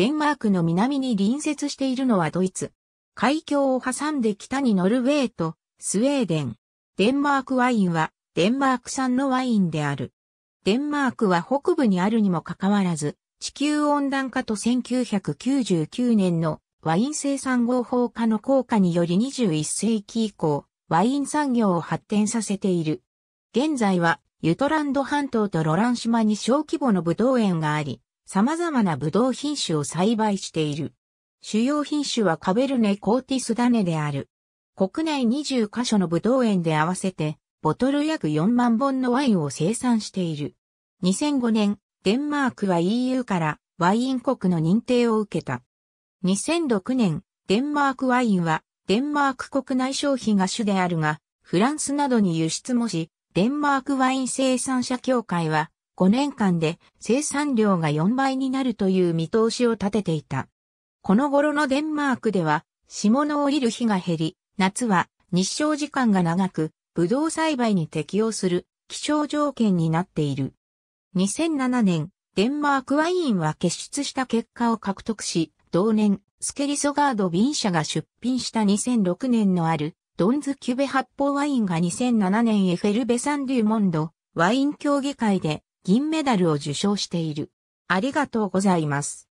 デンマークの南に隣接しているのはドイツ。海峡を挟んで北にノルウェーとスウェーデン。デンマークワインはデンマーク産のワインである。デンマークは北部にあるにもかかわらず、地球温暖化と1999年のワイン生産合法化の効果により21世紀以降、ワイン産業を発展させている。現在はユトランド半島とロラン島に小規模のブドウ園があり、様々なブドウ品種を栽培している。主要品種はカベルネ・コーティスダネである。国内20カ所のブドウ園で合わせて、ボトル約4万本のワインを生産している。2005年、デンマークは EU からワイン国の認定を受けた。2006年、デンマークワインはデンマーク国内消費が主であるが、フランスなどに輸出もし、デンマークワイン生産者協会は5年間で生産量が4倍になるという見通しを立てていた。この頃のデンマークでは、霜の降りる日が減り、夏は日照時間が長く、ブドウ栽培に適応する気象条件になっている。2007年、デンマークワインは結出した結果を獲得し、同年、スケリソガード瓶社が出品した2006年のある、ドンズキュベ発泡ワインが2007年エフェルベサンデューモンドワイン競技会で銀メダルを受賞している。ありがとうございます。